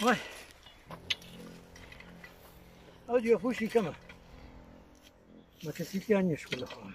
Ouais. أودي أفوشي كمان ما تسيتي عني شكل أخوان